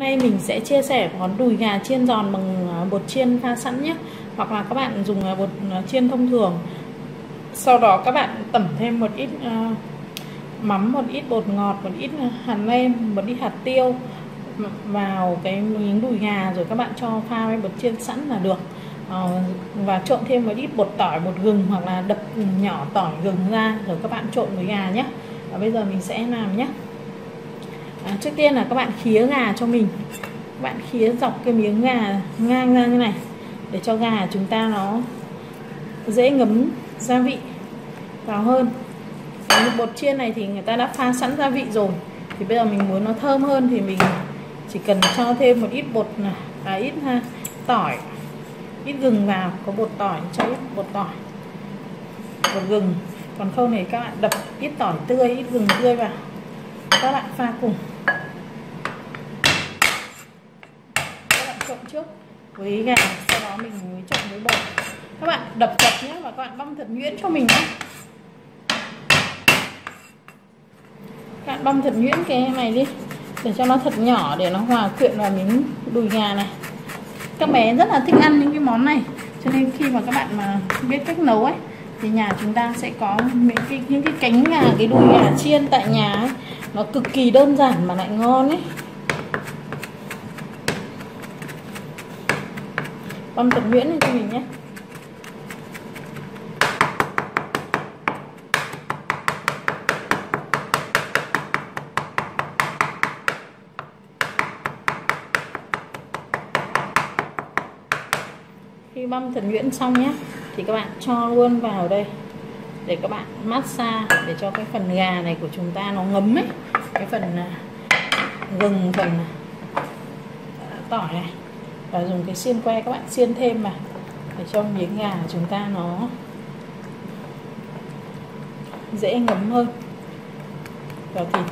Nay mình sẽ chia sẻ món đùi gà chiên giòn bằng à, bột chiên pha sẵn nhé. Hoặc là các bạn dùng à, bột à, chiên thông thường. Sau đó các bạn tẩm thêm một ít uh, mắm, một ít bột ngọt, một ít hạt nêm, một ít hạt tiêu vào cái miếng đùi gà rồi các bạn cho pha với bột chiên sẵn là được. Uh, và trộn thêm một ít bột tỏi, bột gừng hoặc là đập nhỏ tỏi gừng ra rồi các bạn trộn với gà nhé. Và bây giờ mình sẽ làm nhé à, trước tiên là các bạn khía gà cho mình. Các bạn khía dọc cái miếng gà ngang ra như này để cho gà chúng ta nó dễ ngấm gia vị vào hơn. Bột chiên này thì người ta đã pha sẵn gia vị rồi thì bây giờ mình muốn nó thơm hơn thì mình chỉ cần cho thêm một ít bột này à, ít ha, tỏi ít gừng vào có bột tỏi cho ít bột tỏi bột gừng. Còn không thì các bạn đập ít tỏi tươi ít gừng tươi vào. Các bạn pha cùng các bạn trộn trước. Với gà sau đó mình mới trộn với bột các bạn đập chặt nhé và các bạn băm thật nhuyễn cho mình nhé các bạn băm thật nhuyễn cái này đi để cho nó thật nhỏ để nó hòa quyện vào miếng đùi gà này. Các bé rất là thích ăn những cái món này cho nên khi mà các bạn mà biết cách nấu ấy thì nhà chúng ta sẽ có những cái những cái cánh gà cái đùi gà chiên tại nhà ấy, nó cực kỳ đơn giản mà lại ngon ấy. Băm tập nhuyễn lên cho mình nhé. Khi băm thật nhuyễn xong nhé, thì các bạn cho luôn vào đây để các bạn massage để cho cái phần gà này của chúng ta nó ngấm ấy. Cái phần à, gừng phần à, tỏi này và dùng cái xiên que các bạn xiên thêm mà, để cho miếng gà của chúng ta nó dễ ngấm hơn. Vào thịt.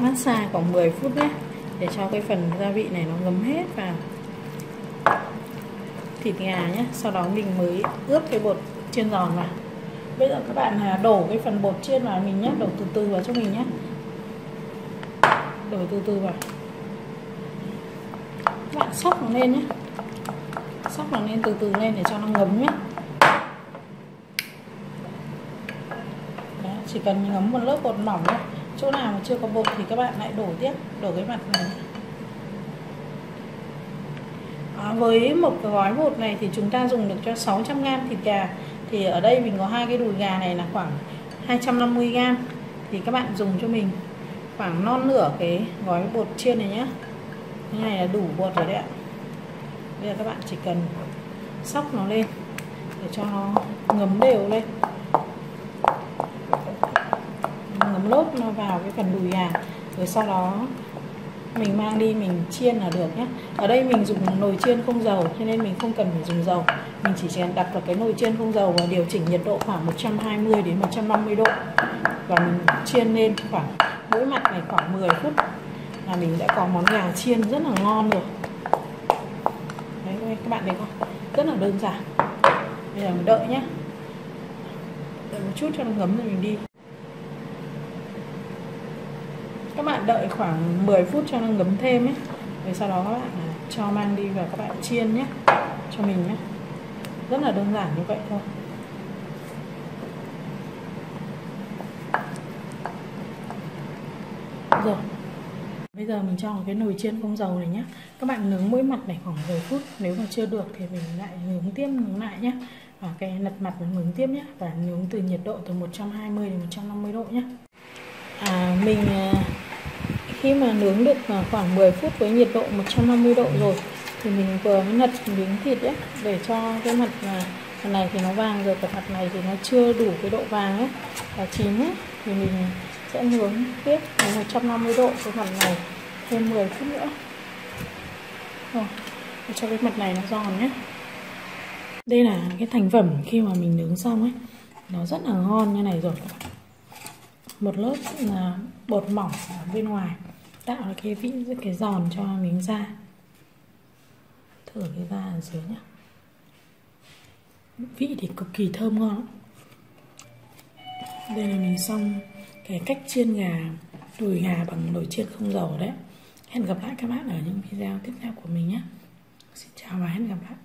Massage khoảng 10 phút nhé, để cho cái phần gia vị này nó ngấm hết vào thịt gà nhé. Sau đó mình mới ướp cái bột chiên giòn vào bây giờ các bạn à, đổ cái phần bột chiên vào mình nhé đổ từ từ vào cho mình nhé. Đổ từ từ vào. Các bạn sóc nó lên nhé. Sóc nó lên từ từ lên để cho nó ngấm nhé. Đó, chỉ cần ngấm một lớp bột mỏng thôi. Chỗ nào mà chưa có bột thì các bạn lại đổ tiếp đổ cái mặt này à, với một cái gói bột này thì chúng ta dùng được cho 600 g thịt gà. Thì ở đây mình có hai cái đùi gà này là khoảng 250 g thì các bạn dùng cho mình khoảng non nửa cái gói bột chiên này nhé cái này là đủ bột rồi đấy ạ. Bây giờ các bạn chỉ cần sóc nó lên để cho nó ngấm đều lên. Ngấm lốp nó vào cái phần đùi gà rồi sau đó mình mang đi, mình chiên là được nhé. Ở đây mình dùng nồi chiên không dầu, cho nên mình không cần phải dùng dầu. Mình chỉ cần đặt vào cái nồi chiên không dầu và điều chỉnh nhiệt độ khoảng 120 đến 150 độ. Và mình chiên lên khoảng, mỗi mặt này khoảng 10 phút là mình đã có món gà chiên rất là ngon rồi. Đấy, các bạn thấy không? Rất là đơn giản. Bây giờ mình đợi nhé. Đợi một chút cho nó ngấm rồi mình đi. Các bạn đợi khoảng 10 phút cho nó ngấm thêm ấy. Rồi sau đó các bạn à, cho mang đi và các bạn chiên nhé. Cho mình nhé. Rất là đơn giản như vậy thôi. Rồi. Bây giờ mình cho vào cái nồi chiên không dầu này nhé. Các bạn nướng mỗi mặt này khoảng 10 phút. Nếu mà chưa được thì mình lại nướng tiếp nướng lại nhé. Và cái lật mặt mình nướng tiếp nhé. Và nướng từ nhiệt độ từ 120 đến 150 độ nhé. À, mình à, khi mà nướng được à, khoảng 10 phút với nhiệt độ 150 độ rồi, thì mình vừa mới lật miếng thịt ấy, để cho cái mặt à, mặt này thì nó vàng rồi, còn mặt này thì nó chưa đủ cái độ vàng ấy. Và chín ấy, thì mình sẽ nướng tiếp 150 độ cái mặt này, thêm 10 phút nữa. Rồi, để cho cái mặt này nó giòn nhé. Đây là cái thành phẩm khi mà mình nướng xong ấy. Nó rất là ngon như này rồi một lớp là bột mỏng ở bên ngoài tạo ra cái vị, cái giòn cho miếng da. Thử cái da ở dưới nhá. Vị thì cực kỳ thơm ngon. Đây là mình xong cái cách chiên gà, đùi gà bằng nồi chiên không dầu đấy. Hẹn gặp lại các bạn ở những video tiếp theo của mình nhé xin chào và hẹn gặp lại.